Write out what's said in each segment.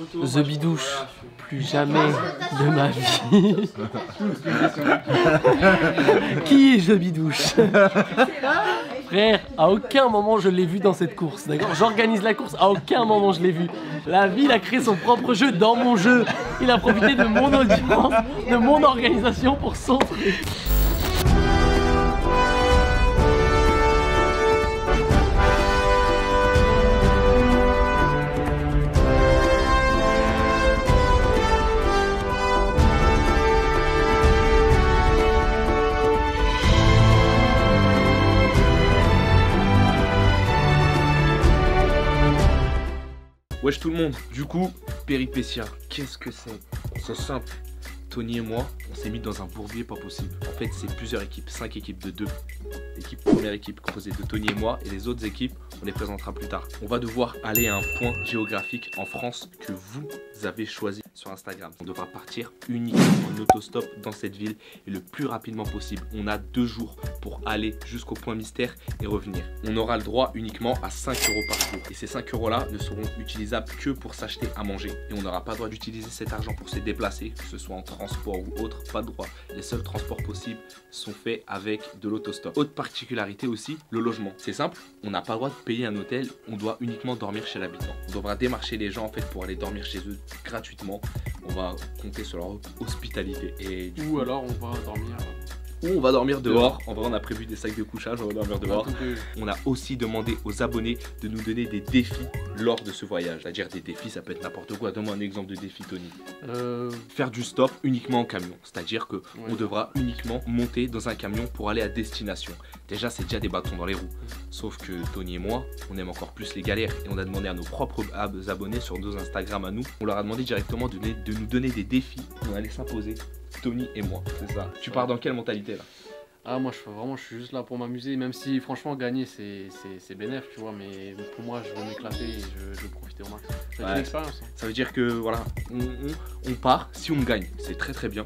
The Bidouche, plus jamais de ma vie. Qui est The Bidouche? Frère, à aucun moment je l'ai vu dans cette course, d'accord? J'organise la course, à aucun moment je l'ai vu. La ville a créé son propre jeu dans mon jeu. Il a profité de mon audience, de mon organisation pour son truc. Wesh tout le monde, du coup, péripétia, qu'est-ce que c'est? C'est simple. Tony et moi, on s'est mis dans un bourbier pas possible. En fait, c'est plusieurs équipes, 5 équipes de 2. L'équipe première équipe composée de Tony et moi, et les autres équipes, on les présentera plus tard. On va devoir aller à un point géographique en France que vous avez choisi sur Instagram. On devra partir uniquement en autostop dans cette ville et le plus rapidement possible. On a deux jours pour aller jusqu'au point mystère et revenir. On aura le droit uniquement à 5 euros par jour. Et ces 5 euros là ne seront utilisables que pour s'acheter à manger. Et on n'aura pas le droit d'utiliser cet argent pour se déplacer, que ce soit en transport ou autre, pas de droit. Les seuls transports possibles sont faits avec de l'autostop. Autre particularité aussi, le logement. C'est simple, on n'a pas le droit de payer un hôtel, on doit uniquement dormir chez l'habitant. On devra démarcher les gens en fait pour aller dormir chez eux gratuitement. On va compter sur leur hospitalité. Et du Ou coup, alors on va dormir. Ou on va dormir dehors. En vrai, on a prévu des sacs de couchage, on va dormir dehors. On a aussi demandé aux abonnés de nous donner des défis lors de ce voyage. C'est-à-dire des défis, ça peut être n'importe quoi. Donne-moi un exemple de défi, Tony. Euh, Faire du stop uniquement en camion. C'est-à-dire que on devra uniquement monter dans un camion pour aller à destination. Déjà, c'est déjà des bâtons dans les roues. Sauf que Tony et moi, on aime encore plus les galères. Et on a demandé à nos propres ab- abonnés sur nos Instagram à nous, on leur a demandé directement de, de nous donner des défis. On allait s'imposer. Tony et moi, c'est ça. Tu pars dans quelle mentalité là? Ah moi je vraiment je suis juste là pour m'amuser même si franchement gagner c'est c'est- c'est bénéf tu vois mais pour moi je veux m'éclater et je, je veux profiter au max. C'est Ouais. une expérience. hein. Ça veut dire que voilà, on, on- on part, si on gagne, c'est très très bien.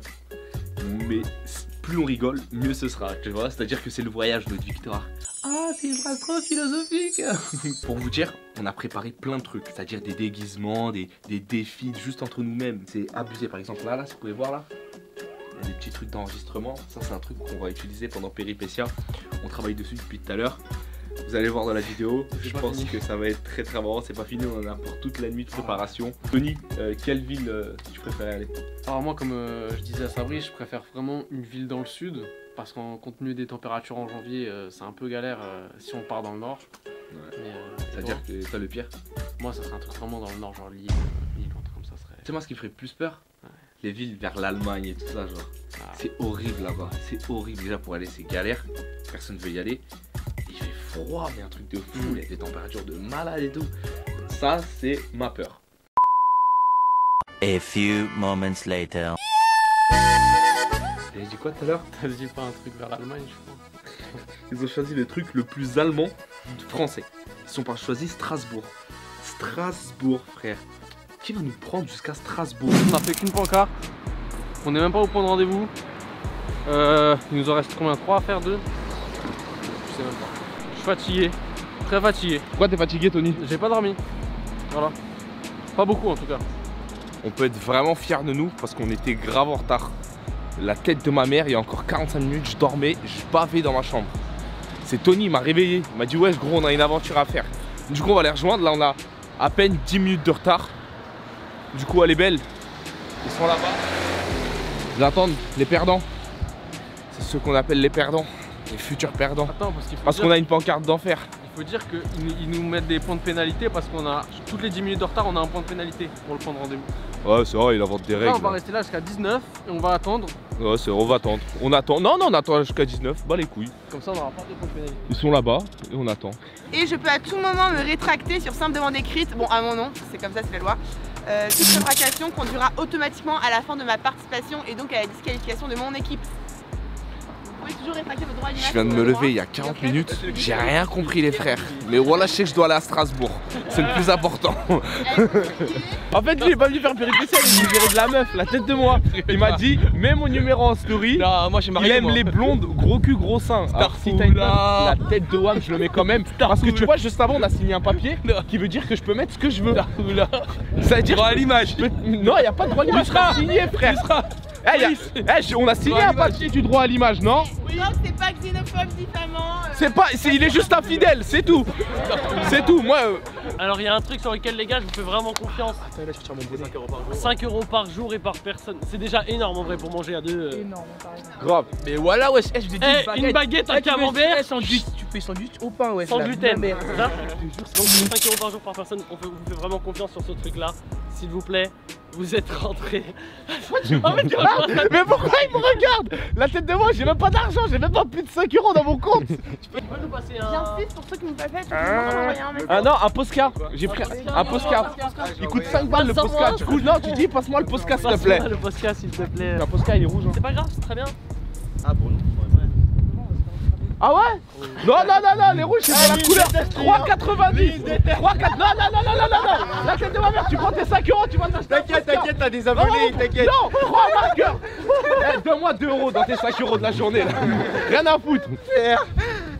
Mais plus on rigole, mieux ce sera, tu vois. C'est-à-dire que c'est le voyage, notre victoire. Ah, c'est une phrase trop philosophique Pour vous dire, on a préparé plein de trucs, c'est-à-dire des déguisements, des, des défis juste entre nous-mêmes. C'est abusé, par exemple là, là, si vous pouvez voir là. Il y a des petits trucs d'enregistrement. Ça, c'est un truc qu'on va utiliser pendant Péripétia. On travaille dessus depuis tout à l'heure. Vous allez voir dans la vidéo. Je pense fini. que ça va être très très marrant. C'est pas fini, on en a pour toute la nuit de préparation. Tony, euh, quelle ville euh, tu préférais aller? Alors moi comme euh, je disais à Sabri je préfère vraiment une ville dans le sud parce qu'en compte tenu des températures en janvier c'est un peu galère si on part dans le nord. Ouais. C'est-à-dire toi? que t'as le pire? moi ça serait un truc vraiment dans le nord genre Lille, Lille un truc comme ça serait. Tu sais, moi, ce qui me ferait plus peur? Les villes vers l'Allemagne et tout ça, genre. Ah. C'est horrible là-bas. C'est horrible. Déjà, pour aller, c'est galère. Personne veut y aller. Il fait froid, il y a un truc de fou. Il y a des températures de malade et tout. Ça, c'est ma peur. A few moments later. J'ai dit quoi tout à l'heure? T'as dit pas un truc vers l'Allemagne je crois. Ils ont choisi le truc le plus allemand français. Ils ont pas choisi Strasbourg. Strasbourg, frère. Qui va nous prendre jusqu'à Strasbourg On a fait qu'une pancarte. On est même pas au point de rendez-vous. Euh, il nous en reste combien? 3 à faire 2 Je sais même pas. Je suis fatigué. Très fatigué. Pourquoi t'es fatigué, Tony? J'ai pas dormi. Voilà. Pas beaucoup en tout cas. On peut être vraiment fier de nous parce qu'on était grave en retard. La tête de ma mère, il y a encore 45 minutes, je dormais, je bavais dans ma chambre. C'est Tony, il m'a réveillé. Il m'a dit Ouais, gros, on a une aventure à faire. Du coup, on va les rejoindre. Là, on a à peine 10 minutes de retard. Du coup, elle est belle. Ils sont là-bas. Ils attendent les perdants. C'est ceux qu'on appelle les perdants, les futurs perdants. Attends, parce qu'il faut, Parce dire, qu'on a une pancarte d'enfer. il faut dire qu'ils nous- ils nous mettent des points de pénalité parce qu'on a toutes les 10 minutes de retard, on a un point de pénalité pour le point de rendez-vous. Ouais, c'est vrai, il invente des Là, on va rester là jusqu'à 19 et on va attendre. Ouais, c'est on va attendre. On attend. Non, non, on attend jusqu'à 19. Bah les couilles. Comme ça, on n'aura pas de points de pénalité. Ils sont là-bas et on attend. Et je peux à tout moment me rétracter sur simple demande écrite, bon à mon nom, c'est comme ça, c'est la loi. Euh, toute rétractation conduira automatiquement à la fin de ma participation et donc à la disqualification de mon équipe. Je viens de me lever il y a 40 minutes, j'ai rien compris les frères. Mais voilà, je sais que je dois aller à Strasbourg. C'est le plus important. En fait, lui, il est pas venu faire péripétie, il est viré de la meuf, la tête de moi. Il m'a dit, mets mon numéro en story. Non, moi j'ai Il aime moi. les blondes, gros cul, gros sein. Alors si t'as la tête de Wam, je le mets quand même. Parce que tu vois, juste avant, on a signé un papier qui veut dire que je peux mettre ce que je veux. Ça veut dire Droit à l'image. Non, y a pas de droit à l'image. signé, frère. Eh, a- eh, je- on a signé un papier du droit à l'image, non Non, c'est pas xénophobe, diffamant. euh, C'est pas, c'est- il est juste infidèle, c'est tout. C'est tout. Moi, euh, Alors il y a un truc sur lequel les gars je vous fais vraiment confiance. 5 euros par jour et par personne. C'est déjà énorme en vrai pour manger à deux. euh. grave. Mais voilà, wesh, eh, je vous ai dit Eh, une baguette, un tu fais- camembert eh, tu fais sandwich au pain, ouais. sans gluten. c'est ça Donc 5 euros par jour par personne, on fait- vous fait vraiment confiance sur ce truc là. S'il vous plaît, vous êtes fait, vois, Mais pourquoi il me regarde? La tête de moi, j'ai même pas d'argent, j'ai même pas plus de 5 euros dans mon compte. tu peux nous passer un. J'insiste pour ceux qui m'ont pas fait, message. Ah non, un postcard. J'ai pris un postcard. Il coûte 5 balles le postcard. Du coup, non, tu dis passe-moi le postcard s'il te plaît. Passe-moi le podcast s'il te plaît. Un postcard, il est rouge. hein. C'est pas grave, c'est très bien. Ah ouais Non, non, non, non, les rouges, c'est la couleur. 3,90. 3,4. Non, non, non, non, non, non, non. La tête de ma mère, tu prends tes 5 euros, tu vas t'acheter. T'inquiète, t'inquiète, t'as des abonnés, t'inquiète. Non, prends un marqueur. Eh, Donne-moi 2 euros dans tes 5 euros de la journée là. Rien à foutre.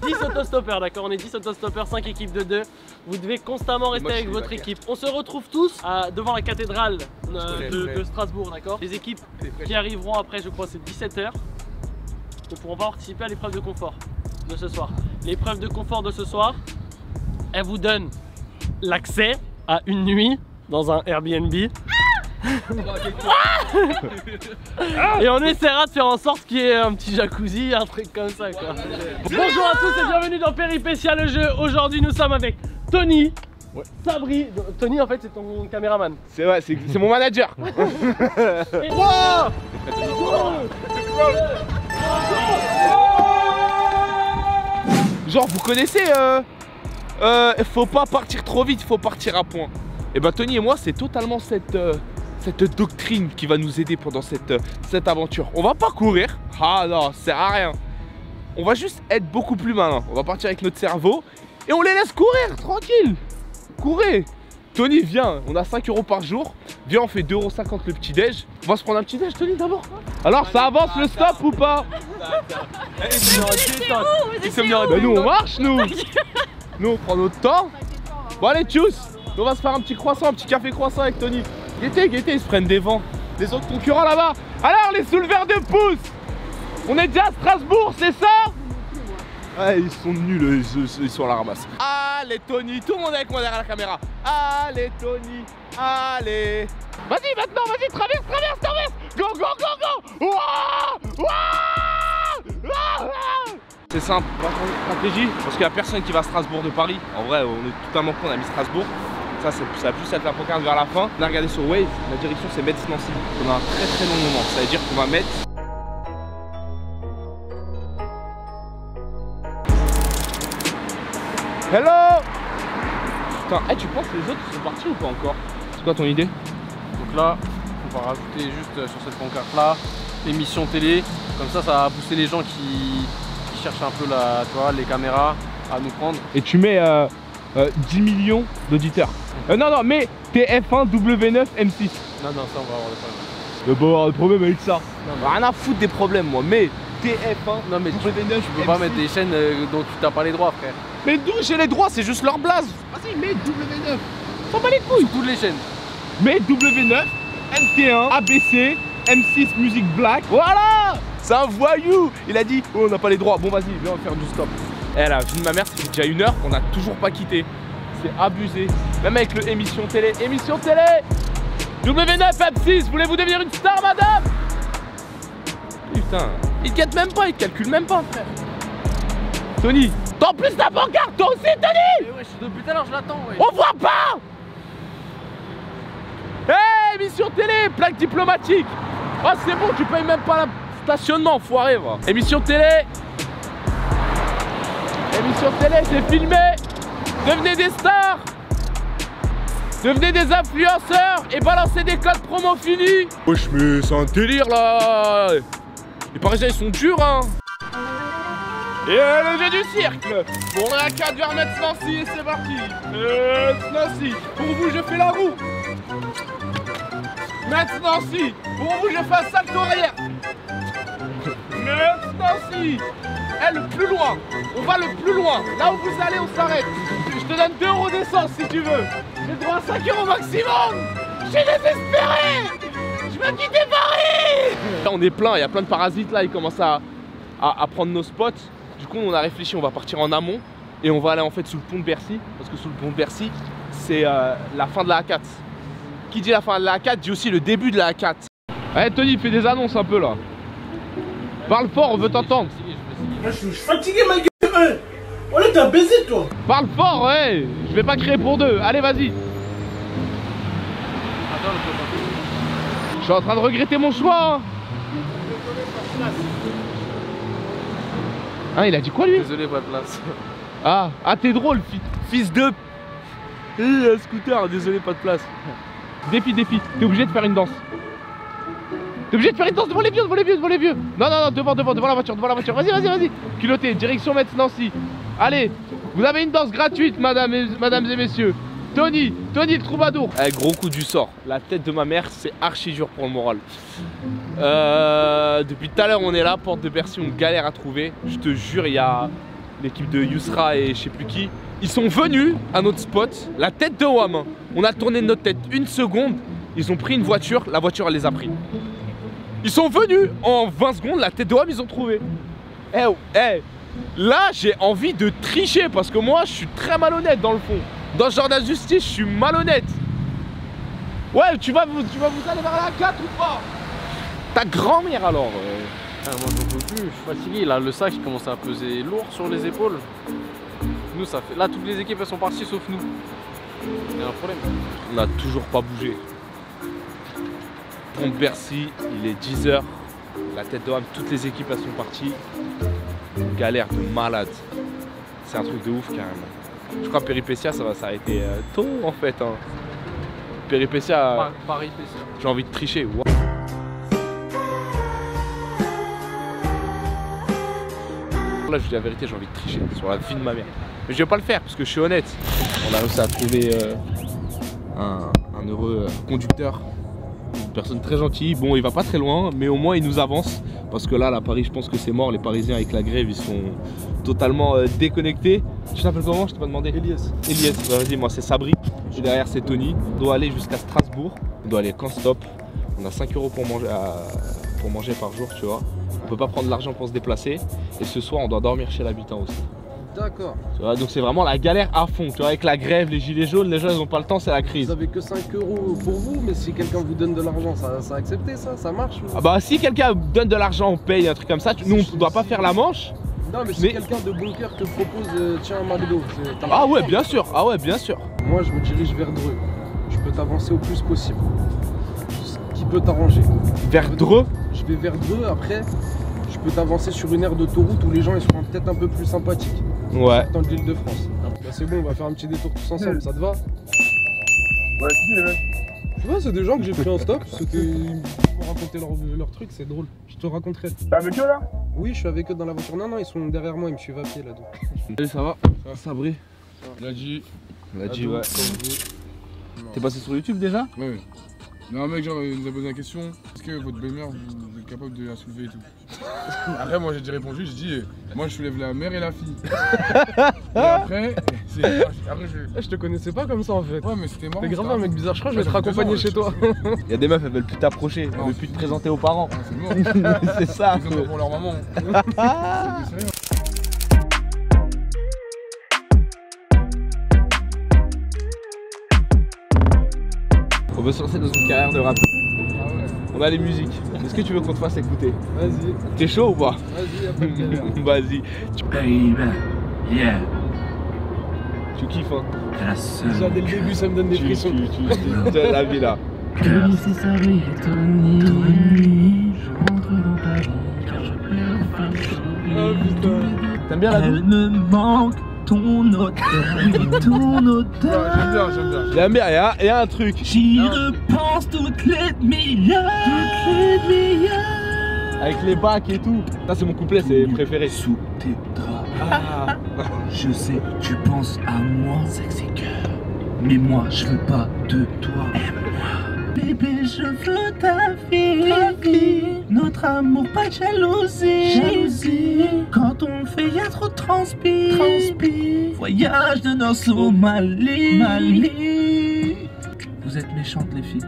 10 autostoppeurs, d'accord On est 10 autostoppeurs, 5 équipes de 2. Vous devez constamment rester avec votre équipe. On se retrouve tous à- devant la cathédrale euh, de, de Strasbourg, d'accord Les équipes qui arriveront après, je crois, c'est 17h. Ne pourront pas participer à l'épreuve de confort de ce soir. L'épreuve de confort de ce soir, elle vous donne l'accès à une nuit dans un Airbnb. Et on essaiera de faire en sorte qu'il y ait un petit jacuzzi, un truc comme ça quoi. Bonjour à tous et bienvenue dans Péripétia le jeu. Aujourd'hui nous sommes avec Tony, Sabri. Tony en fait c'est ton caméraman. C'est ouais, c'est c'est mon manager. Et- Genre, vous connaissez, euh, euh, faut pas partir trop vite, faut partir à point. Et ben Tony et moi, c'est totalement cette, euh, cette doctrine qui va nous aider pendant cette, cette aventure. On va pas courir, ah non, ça sert à rien. On va juste être beaucoup plus malin. On va partir avec notre cerveau et on les laisse courir, tranquille. Courez. Tony, viens, on a 5 euros par jour. Viens, on fait 2,50€ le petit déj. On va se prendre un petit déj, Tony, d'abord. Alors, ça avance le stop ou pas Bah nous on marche nous. Nous on prend notre temps. Bon allez tchuss. On va se faire un petit croissant, un petit café croissant avec Tony. Gaieté, gaieté, ils se prennent des vents. Les autres concurrents là-bas. Alors les souleveurs de pouces. On est déjà à Strasbourg, c'est ça Ouais ils sont nuls, ils, sont à la ramasse Allez Tony, tout le monde avec moi derrière la caméra Allez Tony, allez Vas-y maintenant, vas-y, traverse, traverse, traverse Go, go, go, go Ouah Ouah Ouah c'est simple, stratégie parce qu'il n'y a personne qui va à Strasbourg de Paris. En vrai, on est totalement con, on a mis Strasbourg. Ça, ça va plus être la pocarde vers la fin. On a regardé sur Waze, la direction c'est Metz-Nancy. On a un très très long moment. Ça veut dire qu'on va mettre. Hello Putain, eh, tu penses que les autres sont partis ou pas encore C'est quoi ton idée Donc là, on va rajouter juste euh, sur cette pancarte là, émission télé. Comme ça, ça va booster les gens qui, qui cherchent un peu la, tu vois, les caméras à nous prendre. Et tu mets euh, euh, 10 millions d'auditeurs. Euh, non, non, mais TF1 W9 M6. Non, non, ça, on va avoir des problèmes. Mais bon, avoir des problèmes avec ça. Rien à foutre des problèmes, moi. Mais TF1. Non, mais tu, W9, tu peux pas mettre des chaînes euh, dont tu t'as pas les droits, frère. Mais d'où j'ai les droits? C'est juste leur blase. Vas-y, mets W9. S'en bat les couilles. Toutes les chaînes. Mets W9, MT1, ABC, M6 Music Black. Voilà C'est un voyou Il a dit, oh, on n'a pas les droits. Bon, vas-y, viens, on va faire du stop. Eh la vie de ma mère, fait déjà une heure, on n'a toujours pas quitté. C'est abusé. Même avec le émission télé. Émission télé W9 M6, voulez-vous devenir une star, madame? Putain, il te guette même pas, il te calcule même pas, frère. Tony, t'as en plus ta pancarte, toi aussi, Tony Eh ouais, je suis depuis tout à l'heure, je l'attends, ouais. on voit pas Hé, émission télé, plaque diplomatique. Ah, c'est bon, tu payes même pas le stationnement, foiré, va. Émission télé. Émission télé, c'est filmé. Devenez des stars. Devenez des influenceurs et balancez des codes promo finis. Wesh, mais c'est un délire, là Les Parisiens, ils sont durs, hein. Et le jeu du cercle Bon, on à 4 vers Metz Nancy et c'est parti. Metz Nancy Pour vous, je fais la roue. Metz Nancy Pour vous, je fais un salto arrière. Metz Nancy Eh, le plus loin. On va le plus loin. Là où vous allez, on s'arrête. Je te donne 2 euros d'essence si tu veux. J'ai droit à 5 euros maximum. Je suis désespéré Je veux quitter Paris Là, on est plein, il y a plein de parasites là, ils commencent à, à, à prendre nos spots. Du coup, on a réfléchi, on va partir en amont et on va aller en fait sous le pont de Bercy. Parce que sous le pont de Bercy, c'est euh, la fin de la A4. Qui dit la fin de la A4 dit aussi le début de la A4. Allez, Tony, fais des annonces un peu là. Parle fort, on veut t'entendre. Moi, je suis fatigué, ma gueule. On est un baiser, toi. Parle fort, ouais. Je vais pas créer pour deux. Allez, vas-y. Je suis en train de regretter mon choix. hein. Hein, il a dit quoi lui? Désolé, pas de place. Ah, ah t'es drôle, fi- fils de... Un scooter, désolé, pas de place. Défi, défi, t'es obligé de faire une danse. T'es obligé de faire une danse devant les vieux, devant les vieux, devant les vieux. Non, non, non, devant, devant, devant la voiture, devant la voiture. Vas-y, vas-y, vas-y. Culotté, direction Metz Nancy. Allez, vous avez une danse gratuite, madame et, mesdames et messieurs. Tony, Tony le troubadour. Eh, gros coup du sort. La tête de ma mère, c'est archi dur pour le moral. Euh, depuis tout à l'heure, on est là, porte de Bercy, on galère à trouver. Je te jure, il y a l'équipe de Yousra et je sais plus qui. Ils sont venus à notre spot, la tête de Wam. On a tourné notre tête une seconde. Ils ont pris une voiture, la voiture elle les a pris. Ils sont venus en 20 secondes, la tête de Wam ils ont trouvé. Eh, oh, eh, là j'ai envie de tricher parce que moi je suis très malhonnête dans le fond. Dans ce genre d'injustice, je suis malhonnête. Ouais, tu vas, vous, tu vas vous aller vers la 4 ou pas? Ta grand-mère alors euh. Ah, moi j'en peux plus, je suis fatigué. Là, le sac il commence à peser lourd sur les épaules. Nous, ça fait. Là, toutes les équipes elles sont parties sauf nous. Il y a un problème. On n'a toujours pas bougé. Pont de Bercy, il est 10h. La tête de Ham, toutes les équipes elles sont parties. Une galère de malade. C'est un truc de ouf carrément. Je crois que Péripétia ça va s'arrêter euh, tôt en fait. hein. Péripétia, euh, PC. j'ai envie de tricher. Wow. Là, je dis la vérité, j'ai envie de tricher sur la vie de ma mère. Mais je vais pas le faire parce que je suis honnête. On a réussi à trouver euh, un, un heureux conducteur. Une personne très gentille. Bon, il va pas très loin, mais au moins il nous avance. Parce que là, là, Paris, je pense que c'est mort. Les Parisiens avec la grève, ils sont totalement euh, déconnectés. Tu t'appelles comment Je t'ai pas demandé. Elias. Elias, bah, vas-y, moi c'est Sabri. Et derrière, c'est Tony. On doit aller jusqu'à Strasbourg. On doit aller qu'en stop. On a 5 euros pour manger, à- pour manger par jour, tu vois. On peut pas prendre l'argent pour se déplacer. Et ce soir, on doit dormir chez l'habitant aussi. D'accord. Donc c'est vraiment la galère à fond. Tu vois, avec la grève, les gilets jaunes, les gens ils ont pas le temps, c'est la Vous crise. avez que 5 euros pour vous, mais si quelqu'un vous donne de l'argent, ça, ça accepté ça? Ça marche ou- Ah bah si quelqu'un donne de l'argent, on paye un truc comme ça. Nous on doit pas faire la manche. Non, mais si quelqu'un de bon cœur te propose, euh, tiens un McDo, Ah ouais, bien sûr. Ah ouais, bien sûr. Moi, je me dirige vers Dreux. Je peux t'avancer au plus possible. Ce qui peut t'arranger. Vers Dreux. Je vais vers Dreux, après, je peux t'avancer sur une aire d'autoroute où les gens ils seront peut-être un peu plus sympathiques. Ouais. Dans l'île de France. Bah, c'est bon, on va faire un petit détour tous ensemble, ça te va? Ouais, vois, c'est des gens que j'ai pris en stop. C'était. Ils m'ont raconté leur, leur truc, c'est drôle. Je te raconterai. T'es avec eux, là? Oui, je suis avec eux dans la voiture. Non, non, ils sont derrière moi, ils me suivent à pied là. Donc. Salut, ça va? Sabri. Il a dit. On a dit ouais. T'es passé sur YouTube déjà? Non, mec, genre, il nous a posé la question est-ce que votre belle-mère, vous êtes capable de la soulever et tout Après, moi, j'ai dit répondu j'ai dit euh, moi, je soulève la mère et la fille. et après, c'est. Après, je. Eh, je te connaissais pas comme ça en fait. Ouais, mais c'était marrant. T'es grave un mec bizarre, je crois que je vais te raccompagner chez toi. Il y a des meufs, elles veulent plus t'approcher, elles veulent plus te présenter aux parents. C'est mort. c'est ça. Ils ont pour leur maman. Veut se lancer dans une carrière de rap. Ah ouais. On a les musiques. Est-ce que tu veux qu'on te fasse écouter? Vas-y, T'es chaud ou pas? Vas-y, y'a pas de galère. Vas-y. Tu, Baby, yeah, tu kiffes hein? T'es la seule. Déjà dès le début, ça me donne des Tu, frissons. tu, tu, tu la vie là. C'est Sabri et Tony. Je rentre dans ta vie car je perds pas Oh putain. T'aimes bien la vie? Elle me manque ton odeur, ton odeur. J'aime bien, j'aime bien. J'aime bien, il y a- il y, a un truc. J'y repense toutes les demi-heures, toutes les demi-heures. Avec les bacs et tout. Ça c'est mon couplet, c'est préféré. Sous tes draps. Je sais, tu penses à moi, sexy cœur. Mais moi, je veux pas de toi. Bébé, je veux ta vie. Notre amour, pas de jalousie. Jalousie. Quand on fait, y a trop de transpi. Transpi. Voyage de noces au Mali. Mali. Vous êtes méchantes, les filles.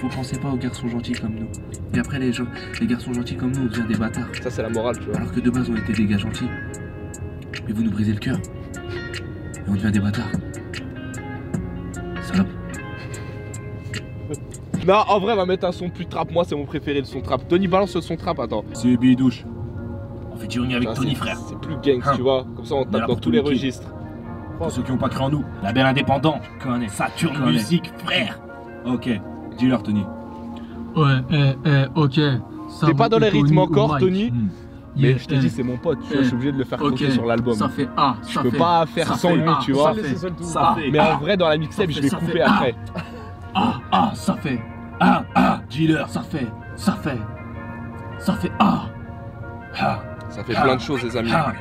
Faut penser pas aux garçons gentils comme nous. Et après, les, gens, les garçons gentils comme nous, on devient des bâtards. Ça, c'est la morale, tu vois. Alors que de base, on était des gars gentils. Mais vous nous brisez le cœur. Et on devient des bâtards. Salope. Non, en vrai, on va mettre un son plus trap. Moi, c'est mon préféré, le son trap. Tony balance le son trap, attends. C'est bidouche. On fait during avec Ça, Tony, frère. C'est plus gangs, Hein. tu vois. Comme ça, on tape dans tous les registres. Pour ceux qui ont pas cru en nous. Label indépendant. Connais. Saturne Connais. Musique, frère. Ok. Dis-leur, Tony. Ouais, eh, eh, ok. Ça T'es pas dans les rythmes encore. Tony Hmm. Mais Yeah, je t'ai eh, dit, c'est mon pote, tu vois, eh, je suis obligé de le faire ok. compter sur l'album. Ça fait A, Je ça peux fait- pas faire ça sans fait lui, A, tu ça vois. fait-. Ça fait Mais A. en vrai, dans la mixtape, Ça je fait- vais ça couper fait après. Ah, ah, ça fait. Ah, ah, dealer, ça fait. Ça fait. Ça fait A. Ah. Ça fait plein de choses, les amis. Ah.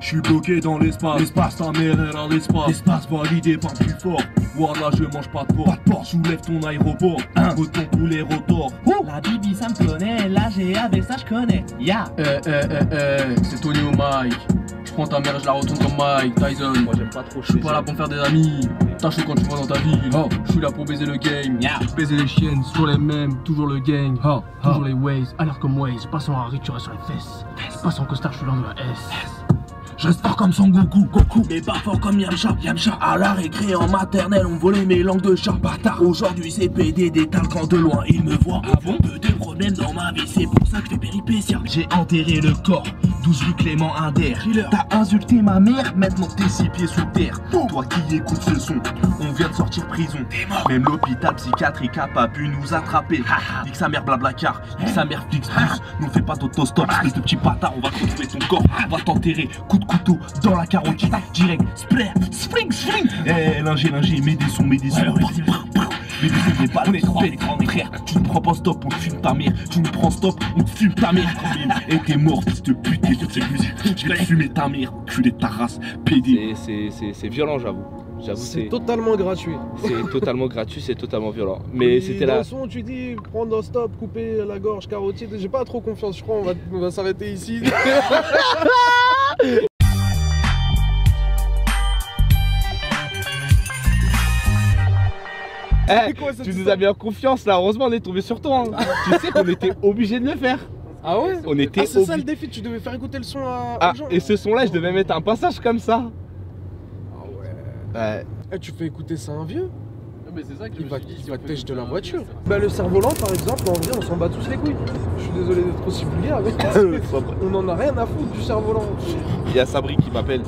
Je suis bloqué dans l'espace, l'espace ta mère est dans l'espace, l'espace validé par plus fort. Voilà, je mange pas de porc, pas de porc, soulève ton aéroport, un retourne tous les rotors. La Bibi, ça me connaît. Là, j'ai avec ça, je connais. Ya. Eh, eh, eh, eh, c'est Tony au mic. Je prends ta mère et je la retourne comme Mike Tyson. Moi, j'aime pas trop Je suis pas là pour me faire des amis. Quand tu vas dans ta ville. Oh. Je suis là pour baiser le game. Ya. Baiser les chiennes, toujours les mêmes, toujours le gang. Oh. Toujours les Waze, alerte comme Waze. Passe en Harry, tu restes sur les fesses. Passe en costard, je suis dans de la S. Je reste fort comme Son Goku, Goku, mais pas fort comme Yamcha, Yamcha. À la récré en maternelle, on volait mes langues de chat, bâtard. Aujourd'hui, c'est PD des talcans de loin, ils me voient. Avant peu de problèmes dans ma vie, c'est pour ça que je fais péripétia. J'ai enterré le corps, 12 rue Clément Inder. T'as insulté ma mère, maintenant t'es six pieds sous terre. Toi qui écoutes ce son, on vient de sortir prison. Même l'hôpital psychiatrique a pas pu nous attraper. Nique sa mère blablacar, nique sa mère Flix Plus. Nous fais pas d'autostop, espèce de petit bâtard, on va te retrouver ton corps, on va t'enterrer. Coup de couteau dans la carotide, direct, spray, spring, spring. Eh, lingé, lingé, mets des sons, mets des sons. Mais des sons, des balles, on est trois, les grands frères. Tu me prends pas stop, on fume ta mère. Tu me prends stop, on te fume ta mère. Et t'es mort, fils de pute, t'es c'est Je vais fumer ta mère, culé de ta race, PD. C'est- C'est c'est- c'est violent, j'avoue. J'avoue, C'est totalement gratuit. c'est totalement gratuit, c'est totalement violent. Mais c'était là. le son, tu dis prendre un stop, couper la gorge, carotide. J'ai pas trop confiance, je crois. On va, on va s'arrêter ici. Eh, tu nous as mis en confiance là, heureusement on est tombé sur toi. hein. tu sais qu'on était obligé de le faire. Ah ouais On était Ah, c'est ça le défi, tu devais faire écouter le son à, Ah, aux gens. et ce son là, je devais mettre un passage comme ça. Ah ouais. Ouais. Eh, tu fais écouter ça à un vieux mais c'est ça que Il va, il va têcher de la voiture. Bah, le cerf-volant, par exemple, en vrai, on s'en bat tous les couilles. Je suis désolé d'être aussi vulgaire, mais on en a rien à foutre du cerf-volant. Il y a Sabri qui m'appelle.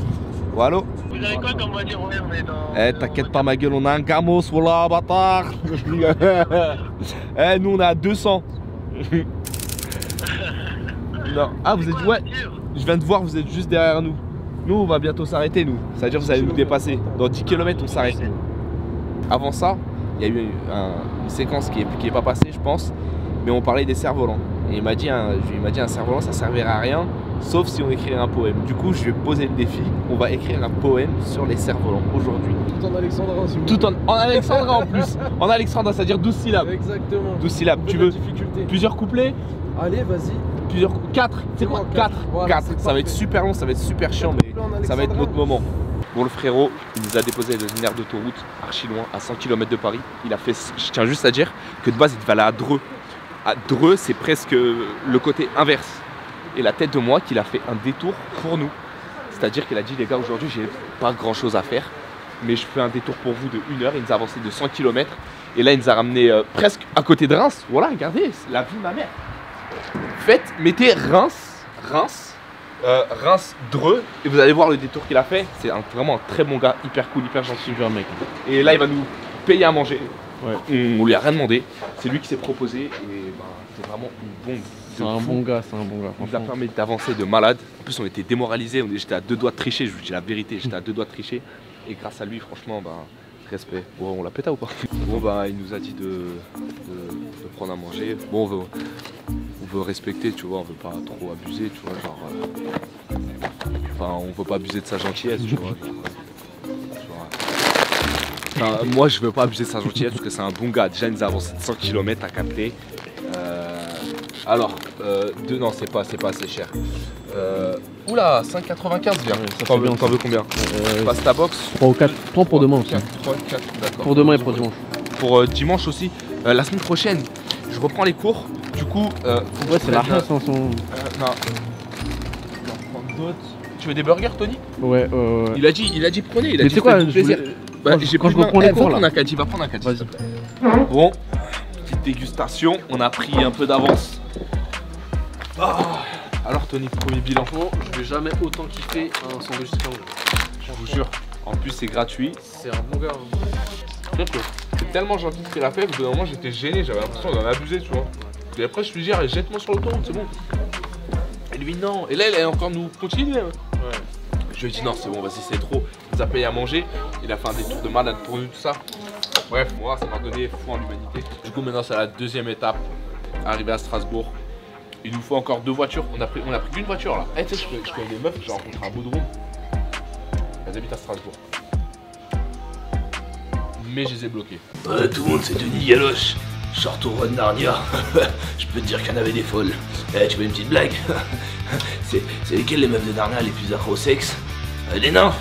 Oh, allô Vous avez quoi comme voiture Ouais, on est dans. Eh, t'inquiète pas, ma gueule, on a un gamos, voilà, bâtard. eh, nous on est à 200. non. Ah, vous êtes. Ouais, je viens de voir, vous êtes juste derrière nous. Nous, on va bientôt s'arrêter, nous. C'est-à-dire, vous allez nous dépasser. Dans 10 km, on s'arrête. Avant ça, il y a eu un- une séquence qui est, qui est pas passée, je pense. Mais on parlait des cerfs-volants. Et il m'a dit, un, il m'a dit un cerf-volant, ça servirait à rien, sauf si on écrivait un poème. Du coup, je vais poser le défi. On va écrire un poème sur les cerfs-volants aujourd'hui. Tout en alexandrin, si vous Tout en, en alexandrin en plus. En alexandrin, c'est-à-dire 12 syllabes. Exactement. 12 syllabes. Tu veux difficulté. plusieurs couplets Allez, vas-y. Plusieurs 4 C'est quoi Bon, 4 quatre. Voilà, 4 c'est Ça va être super long, ça va être super chiant, mais ça va être notre moment. Bon, le frérot, il nous a déposé dans une aire d'autoroute archi loin, à 100 km de Paris. Il a fait, je tiens juste à dire que de base, il devait aller à Dreux. À Dreux, c'est presque le côté inverse. Et la tête de moi qu'il a fait un détour pour nous. C'est-à-dire qu'il a dit, les gars, aujourd'hui, j'ai pas grand chose à faire, mais je fais un détour pour vous de 1 heure. Il nous a avancé de 100 km. Et là, il nous a ramené euh, presque à côté de Reims. Voilà, regardez, c'est la vie de ma mère. Faites, mettez Reims, Reims, euh, Reims Dreux, et vous allez voir le détour qu'il a fait. C'est vraiment un très bon gars, hyper cool, hyper gentil. Super mec. Et là, il va nous payer à manger. On, on lui a rien demandé. C'est lui qui s'est proposé et ben, c'est vraiment une bombe. C'est un fou. bon gars, c'est un bon gars. Il nous a permis d'avancer de malade. En plus, on était démoralisés. J'étais à deux doigts de tricher. Je vous dis la vérité, j'étais à deux doigts de tricher. Et grâce à lui, franchement, ben, respect. Bon, on l'a pété ou pas? Bon, bah, il nous a dit de, de- de prendre à manger. Bon, on veut, on veut respecter, tu vois. On veut pas trop abuser, tu vois. Genre, euh, Enfin, on peut pas abuser de sa gentillesse, tu vois. Tu vois. Enfin, moi, je veux pas abuser de sa gentillesse parce que c'est un bon gars. Déjà, il nous a avancé de 100 km à capter. Euh, alors, euh, deux, non, c'est pas, c'est pas assez cher. Euh, oula, 5,95 bien. T'en veux, t'en veux combien Passe ta box 3 ou 4. 3 pour demain aussi. 3, 4, d'accord. Pour demain et pour dimanche. Pour euh, dimanche aussi. Euh, la semaine prochaine, je reprends les cours. Du coup, euh, Ouais, c'est la prendre- race, hein, son. Euh, non. Je vais en prendre d'autres. Tu veux des burgers, Tony? Ouais, euh. Il a dit, il a dit prenez, il a Mais dit quoi, je voulais- plaisir. Bah, quand j'ai quand je reprends les Eh, va cours, là. prendre un caddie, va prendre un caddie. te plaît. Bon, petite dégustation, on a pris un peu d'avance. Ah. Alors Tony, premier bilan. Franchement, je vais jamais autant kiffer un sandwich triangle. Je vous jure. En plus, c'est gratuit. C'est un bon gars. hein. C'est que tellement gentil ce qu'il a fait, au bout d'un moment j'étais gêné, j'avais l'impression d'en abuser, tu vois. Et après je lui dis, allez, jette-moi sur l'autoroute, c'est bon. Et lui, non. Et là, elle est encore nous continuer. hein. Je lui ai dit, non, c'est bon, vas-y, c'est trop. Il nous a payé à manger. Il a fait un détour de malade pour nous, tout ça. Bref, moi, ça m'a donné foi en l'humanité. Du coup, maintenant, c'est la deuxième étape. Arrivé à Strasbourg. Il nous faut encore deux voitures. On a pris, on a pris qu'une voiture là. Eh, tu sais, je, connais- je connais des meufs j'ai rencontrées à Boudron. Elles habitent à Strasbourg. Mais je les ai bloquées. Euh, tout le monde, c'est Denis Galoche. Je sors au roi de Narnia. je peux te dire qu'il y en avait des folles. Eh, tu veux une petite blague c'est, c'est lesquelles les meufs de Narnia les plus accro au sexe? Euh, Les nains